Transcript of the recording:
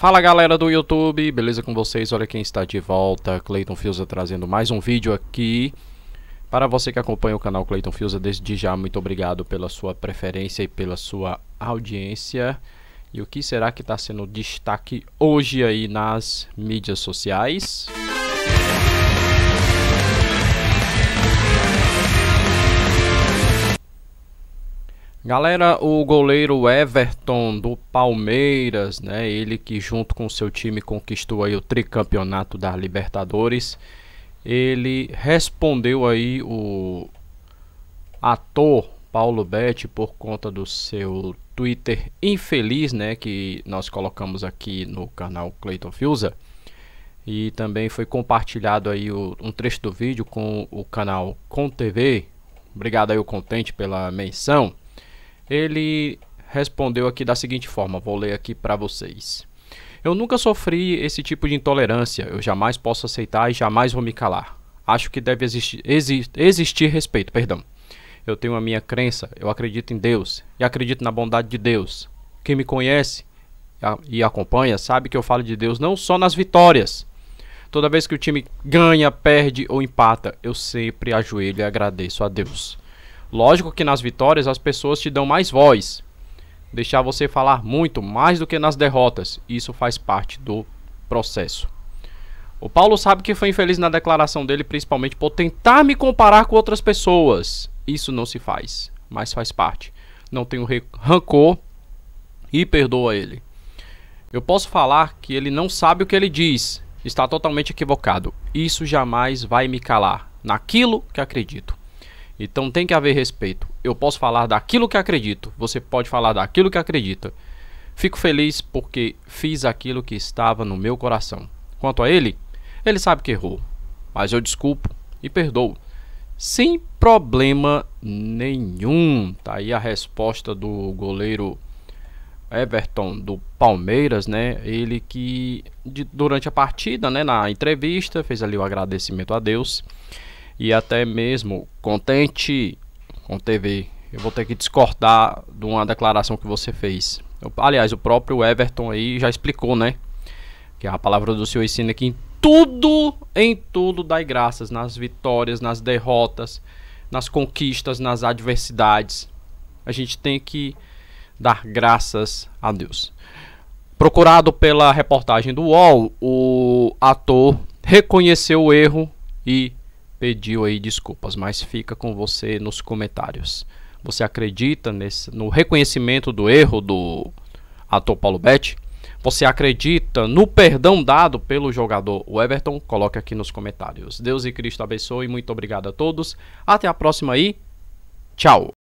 Fala galera do YouTube, beleza com vocês? Olha quem está de volta, Clayton Fiusa trazendo mais um vídeo aqui. Para você que acompanha o canal Clayton Fiusa, desde já muito obrigado pela sua preferência e pela sua audiência. E o que será que está sendo destaque hoje aí nas mídias sociais? Galera, o goleiro Everton do Palmeiras, né? Ele que junto com seu time conquistou aí o tricampeonato da Libertadores. Ele respondeu aí o ator Paulo Betti por conta do seu Twitter infeliz, né, que nós colocamos aqui no canal Clayton Fiusa. E também foi compartilhado aí o, um trecho do vídeo com o canal Com TV. Obrigado aí o Contente pela menção ele respondeu aqui da seguinte forma, vou ler aqui para vocês. Eu nunca sofri esse tipo de intolerância, eu jamais posso aceitar e jamais vou me calar. Acho que deve existir, existir respeito, perdão. Eu tenho a minha crença, eu acredito em Deus e acredito na bondade de Deus. Quem me conhece e acompanha sabe que eu falo de Deus não só nas vitórias. Toda vez que o time ganha, perde ou empata, eu sempre ajoelho e agradeço a Deus. Lógico que nas vitórias as pessoas te dão mais voz, deixar você falar muito mais do que nas derrotas. Isso faz parte do processo. O Paulo sabe que foi infeliz na declaração dele, principalmente por tentar me comparar com outras pessoas. Isso não se faz, mas faz parte. Não tenho rancor e perdoa ele. Eu posso falar que ele não sabe o que ele diz, está totalmente equivocado. Isso jamais vai me calar naquilo que acredito. Então tem que haver respeito. Eu posso falar daquilo que acredito, você pode falar daquilo que acredita. Fico feliz porque fiz aquilo que estava no meu coração. Quanto a ele, ele sabe que errou, mas eu desculpo e perdoo. Sem problema nenhum. Tá aí a resposta do goleiro Everton do Palmeiras, né? Ele que de, durante a partida, né, na entrevista, fez ali o agradecimento a Deus e até mesmo contente com TV. Eu vou ter que discordar de uma declaração que você fez. Eu, aliás, o próprio Everton aí já explicou, né? Que a palavra do Senhor ensina que em tudo, em tudo dai graças, nas vitórias, nas derrotas, nas conquistas, nas adversidades. A gente tem que dar graças a Deus. Procurado pela reportagem do UOL, o ator reconheceu o erro e pediu aí desculpas, mas fica com você nos comentários. Você acredita nesse, no reconhecimento do erro do ator Paulo Betti? Você acredita no perdão dado pelo jogador Everton? Coloque aqui nos comentários. Deus e Cristo abençoe. Muito obrigado a todos. Até a próxima aí. Tchau.